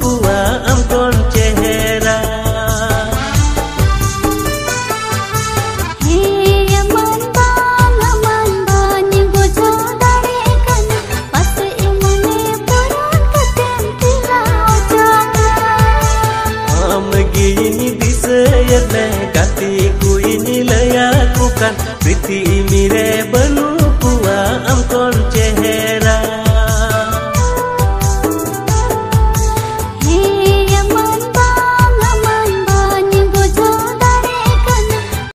kuwa am ton chehera Hey aman bang aman bang bujo